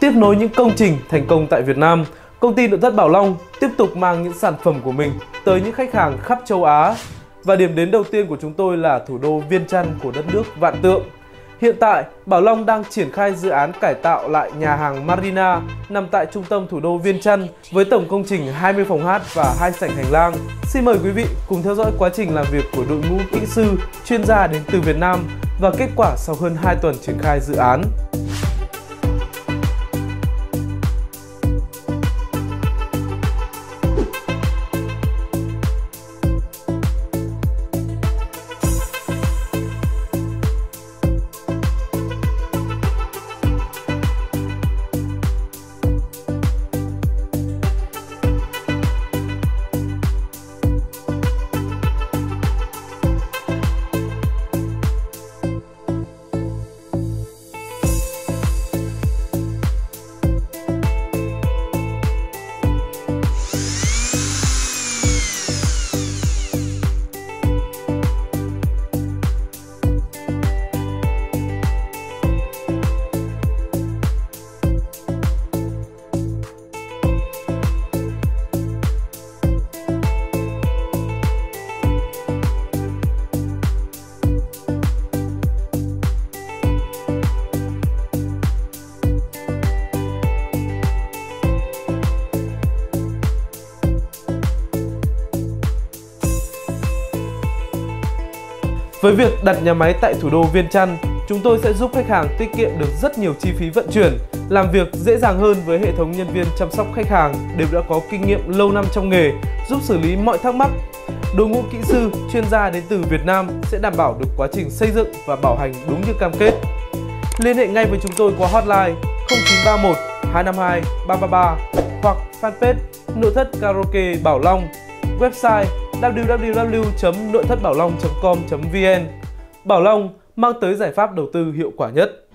Tiếp nối những công trình thành công tại Việt Nam, công ty nội thất Bảo Long tiếp tục mang những sản phẩm của mình tới những khách hàng khắp châu Á. Và điểm đến đầu tiên của chúng tôi là thủ đô Viên Chăn của đất nước Vạn Tượng. Hiện tại, Bảo Long đang triển khai dự án cải tạo lại nhà hàng Marina nằm tại trung tâm thủ đô Viên Chăn với tổng công trình 20 phòng hát và hai sảnh hành lang. Xin mời quý vị cùng theo dõi quá trình làm việc của đội ngũ kỹ sư, chuyên gia đến từ Việt Nam và kết quả sau hơn 2 tuần triển khai dự án. Với việc đặt nhà máy tại thủ đô Viên Chăn, chúng tôi sẽ giúp khách hàng tiết kiệm được rất nhiều chi phí vận chuyển, làm việc dễ dàng hơn với hệ thống nhân viên chăm sóc khách hàng đều đã có kinh nghiệm lâu năm trong nghề, giúp xử lý mọi thắc mắc. Đội ngũ kỹ sư, chuyên gia đến từ Việt Nam sẽ đảm bảo được quá trình xây dựng và bảo hành đúng như cam kết. Liên hệ ngay với chúng tôi qua hotline 0931 252 333 hoặc fanpage Nội thất karaoke Bảo Long, website www.nội thất bảo long.com.vn Bảo Long mang tới giải pháp đầu tư hiệu quả nhất.